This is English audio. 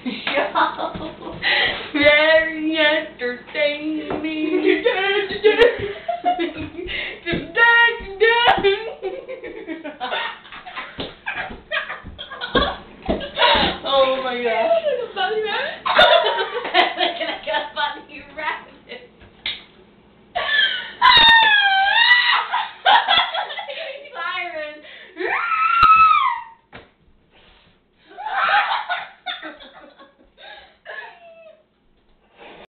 Very entertaining.